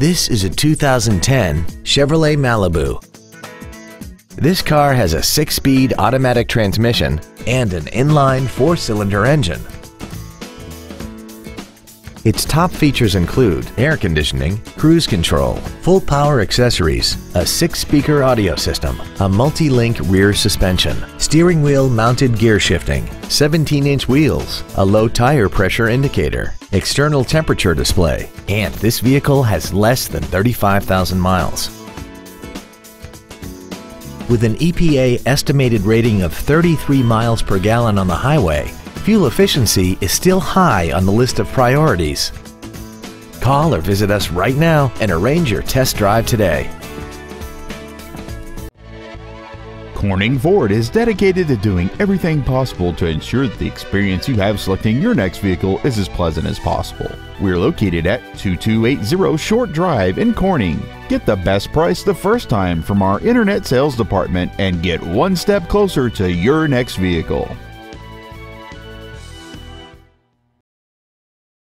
This is a 2010 Chevrolet Malibu. This car has a six-speed automatic transmission and an inline four-cylinder engine. Its top features include air conditioning, cruise control, full power accessories, a six-speaker audio system, a multi-link rear suspension, steering wheel mounted gear shifting, 17-inch wheels, a low tire pressure indicator, external temperature display, and this vehicle has less than 35,000 miles. With an EPA estimated rating of 33 miles per gallon on the highway, fuel efficiency is still high on the list of priorities. Call or visit us right now and arrange your test drive today. Corning Ford is dedicated to doing everything possible to ensure that the experience you have selecting your next vehicle is as pleasant as possible. We're located at 2280 Short Drive in Corning. Get the best price the first time from our internet sales department and get one step closer to your next vehicle.